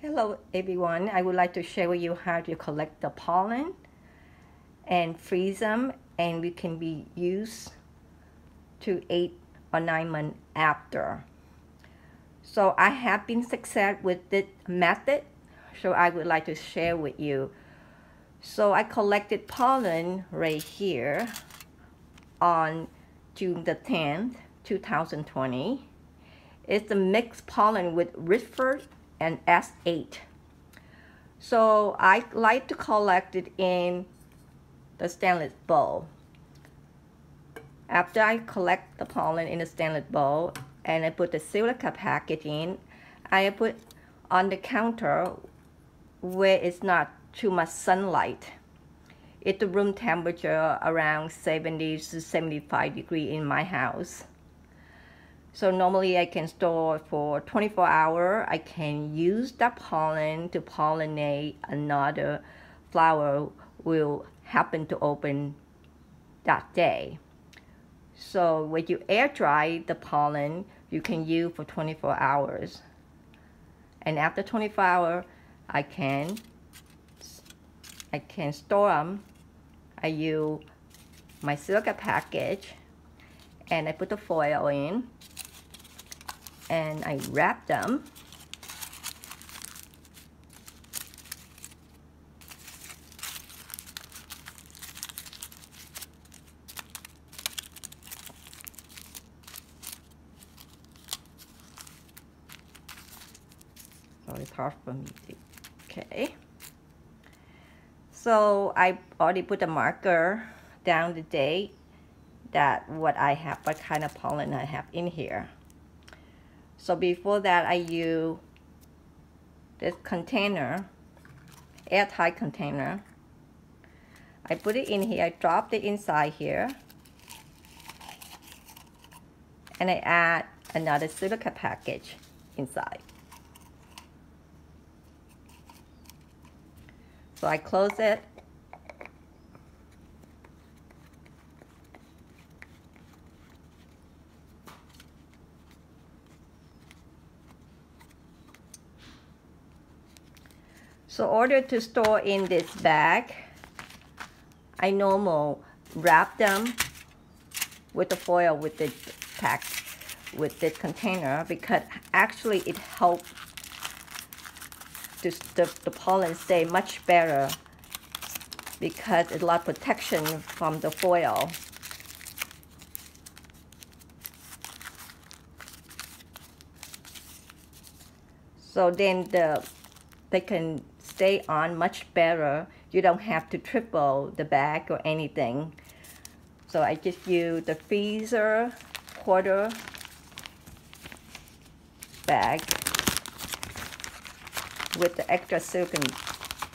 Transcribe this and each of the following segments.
Hello everyone, I would like to share with you how to collect the pollen and freeze them and we can be used to 8 or 9 months after. So I have been success with this method so I would like to share with you. So I collected pollen right here on June the 10th, 2020. It's a mixed pollen with Richard and S8. So I like to collect it in the stainless bowl. After I collect the pollen in the stainless bowl and I put the silica packet in, I put on the counter where it's not too much sunlight. It's the room temperature around 70 to 75 degree in my house. So normally I can store for 24 hours. I can use that pollen to pollinate another flower will happen to open that day. So when you air dry the pollen, you can use for 24 hours. And after 24 hours, I can I can store them. I use my silica package and I put the foil in and I wrap them. So it's hard for me to okay. So I already put a marker down the date that what I have what kind of pollen I have in here so before that, I use this container, airtight container. I put it in here, I drop it inside here. And I add another silica package inside. So I close it So order to store in this bag, I normal wrap them with the foil with the pack with the container because actually it helps the, the, the pollen stay much better because it's a lot of protection from the foil. So then the they can stay on much better. You don't have to triple the bag or anything. So I just use the freezer quarter bag with the extra silicone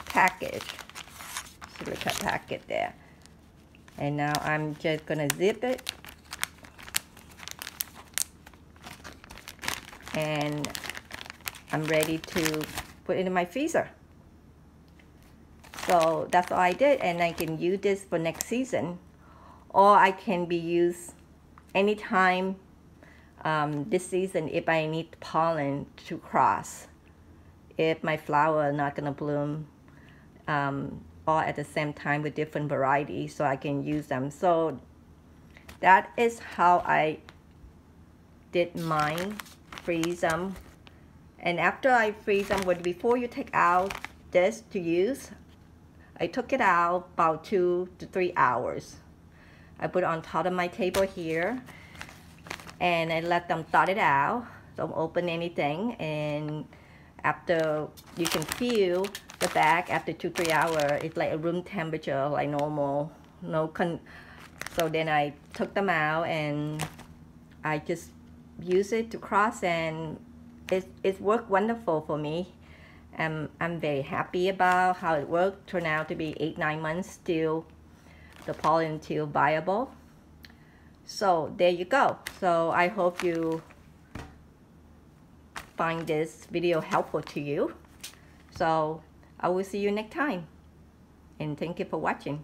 package, silica packet there. And now I'm just gonna zip it. And I'm ready to put it in my freezer. So that's all I did and I can use this for next season or I can be used anytime um, this season if I need pollen to cross. If my flower not gonna bloom um, all at the same time with different varieties so I can use them. So that is how I did mine, freeze them. And after I freeze them, before you take out this to use, I took it out about two to three hours. I put it on top of my table here and I let them thaw it out. Don't open anything and after you can feel the bag after two three hours it's like a room temperature like normal no con so then I took them out and I just use it to cross and it, it worked wonderful for me I'm, I'm very happy about how it worked. Turned out to be eight, nine months still, the pollen still viable. So there you go. So I hope you find this video helpful to you. So I will see you next time. And thank you for watching.